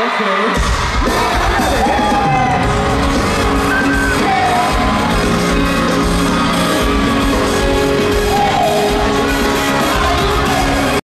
Okay.